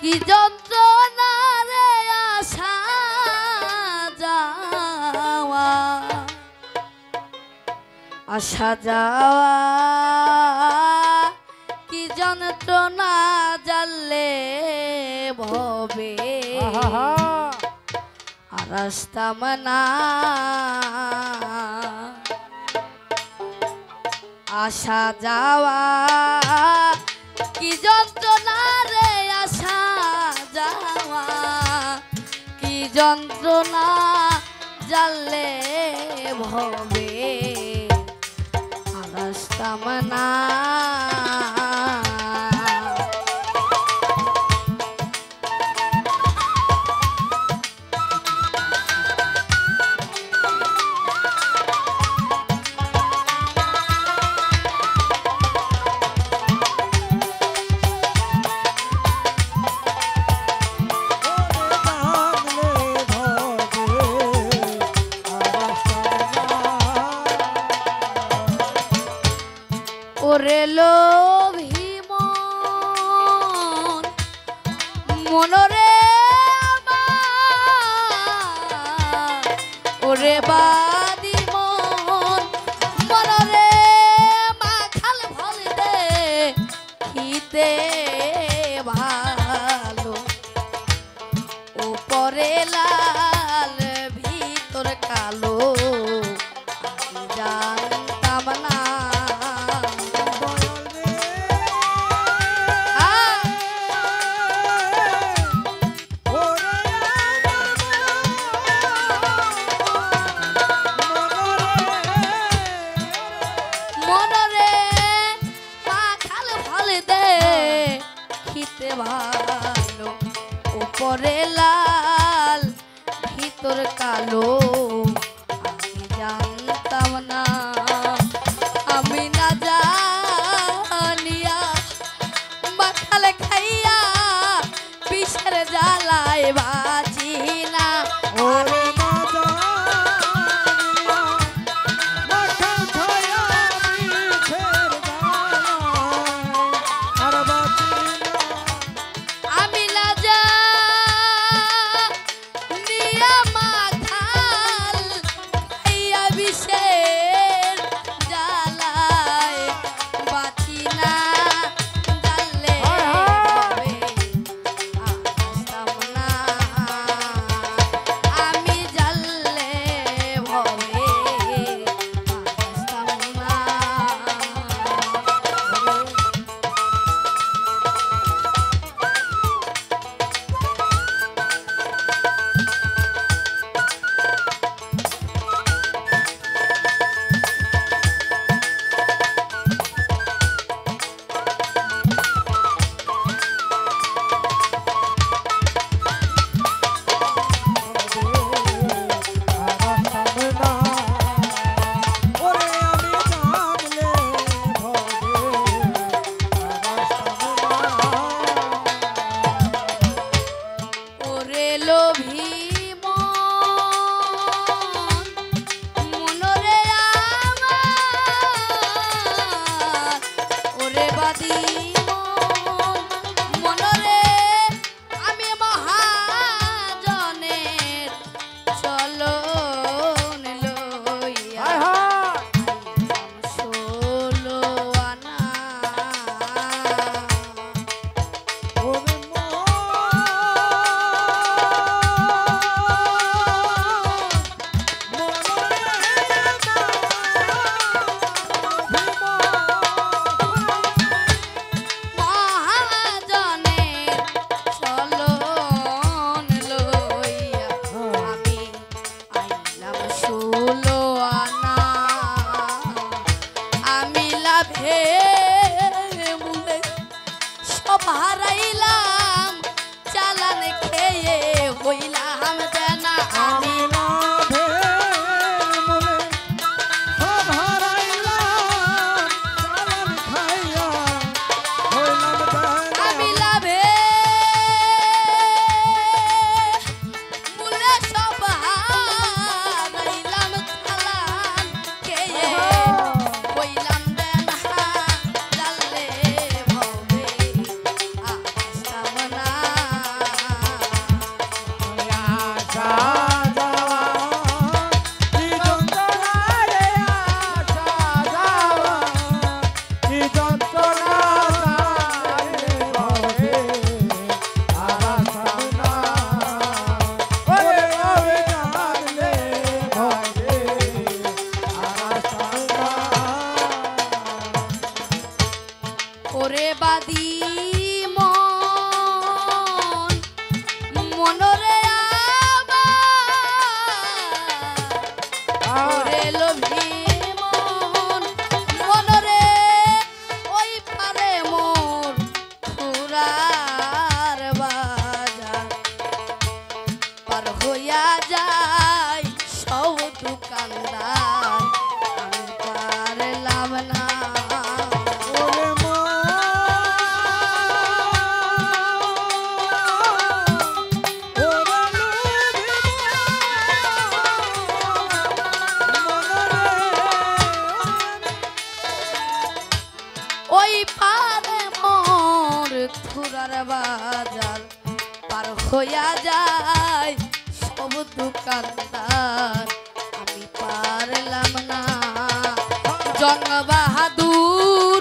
কি যন্ত্রণা রে আসা যাওয়া? আসা যাওয়া। কি যন্ত্রণা জানলে ভবে? আহা আর আসতাম না আসা যাওয়া। কি যন্ত্রণা রে যন্ত্রণা জানলে ভবে ওরে লোভী মন মনরে ওরে বাদি মন। মনরে মাখাল ফল দে খিতে ভালো। উপরে লাল উপরে লাল ভিতর কালো। আমি জানতাম না আমি না জানিয়া মাথালে খাইয়া পিছের জ্বালায় বাদী সোনার বাজার পার হইয়া যায় সব দোকানদার আমি পারলাম না। জন বাহাদুর